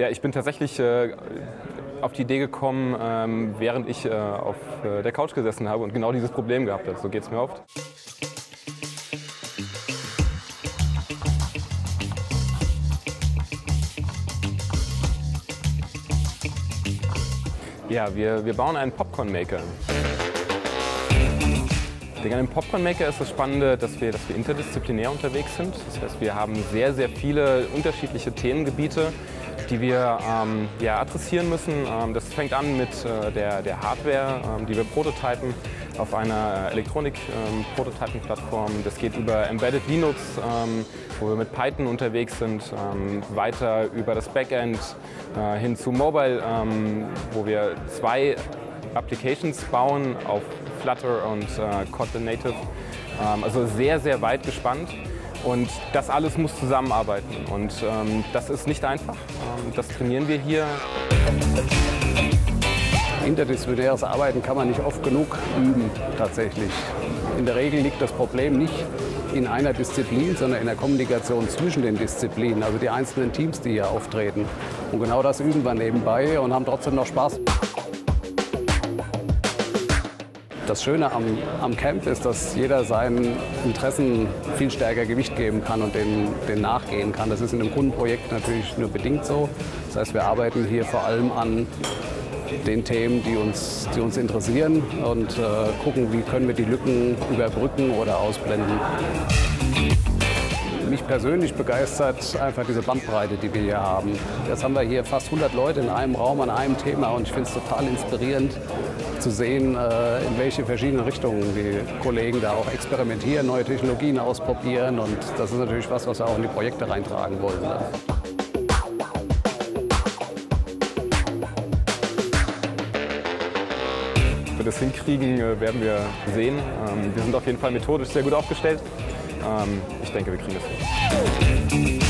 Ja, ich bin tatsächlich äh, auf die Idee gekommen, ähm, während ich äh, auf äh, der Couch gesessen habe und genau dieses Problem gehabt habe. So geht es mir oft. Ja, wir, wir bauen einen Popcorn-Maker. An dem Popcorn Maker ist das Spannende, dass wir, dass wir interdisziplinär unterwegs sind. Das heißt, wir haben sehr, sehr viele unterschiedliche Themengebiete, die wir ähm, ja, adressieren müssen. Ähm, das fängt an mit äh, der, der Hardware, ähm, die wir prototypen auf einer Elektronik-Prototyping-Plattform. das geht über Embedded Linux, ähm, wo wir mit Python unterwegs sind, ähm, weiter über das Backend äh, hin zu Mobile, ähm, wo wir zwei Applications bauen auf Flutter und äh, Kotlin Native. Ähm, also sehr, sehr weit gespannt. Und das alles muss zusammenarbeiten. Und ähm, das ist nicht einfach. Ähm, das trainieren wir hier. Interdisziplinäres Arbeiten kann man nicht oft genug üben, tatsächlich. In der Regel liegt das Problem nicht in einer Disziplin, sondern in der Kommunikation zwischen den Disziplinen, also die einzelnen Teams, die hier auftreten. Und genau das üben wir nebenbei und haben trotzdem noch Spaß. Das Schöne am, am, Camp ist, dass jeder seinen Interessen viel stärker Gewicht geben kann und denen, denen nachgehen kann. Das ist in einem Kundenprojekt natürlich nur bedingt so. Das heißt, wir arbeiten hier vor allem an den Themen, die uns, die uns interessieren und äh, gucken, wie können wir die Lücken überbrücken oder ausblenden. Persönlich begeistert einfach diese Bandbreite, die wir hier haben. Jetzt haben wir hier fast 100 Leute in einem Raum an einem Thema und ich finde es total inspirierend, zu sehen, äh, in welche verschiedenen Richtungen die Kollegen da auch experimentieren, neue Technologien ausprobieren. Und das ist natürlich was, was wir auch in die Projekte reintragen wollen. Ne? wir das hinkriegen, äh, werden wir sehen. Ähm, wir sind auf jeden Fall methodisch sehr gut aufgestellt. Ähm, ich denke, wir kriegen das hin.